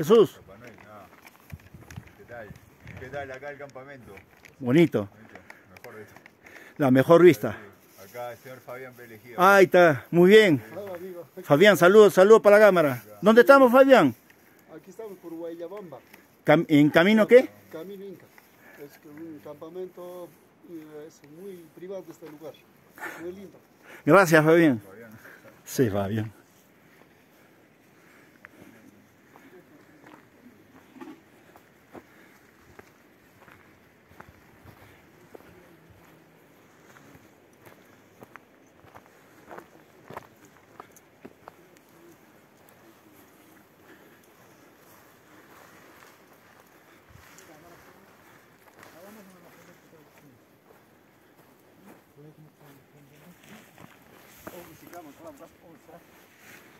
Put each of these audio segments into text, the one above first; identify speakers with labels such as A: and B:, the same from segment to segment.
A: Jesús,
B: Papá Noel, ah. ¿Qué tal? ¿Qué tal acá el campamento?
A: bonito.
B: Mejor de esto.
A: La mejor vista.
B: Acá el señor Fabián Pelegido.
A: Ahí está, muy bien. Fabián, saludos, saludos para la cámara. ¿Dónde estamos, Fabián?
C: aquí estamos por Guayabamba,
A: Cam- ¿En camino qué?
C: Camino Inca. Es que un campamento eh, es muy privado este lugar, muy lindo.
A: Gracias, Fabián.
B: Fabián.
A: Sí, Fabián.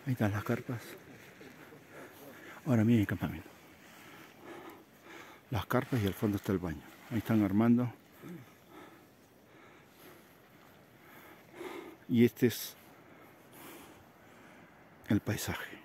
A: Ahí están las carpas. Ahora miren el campamento. Las carpas y al fondo está el baño. Ahí están armando. Y este es el paisaje.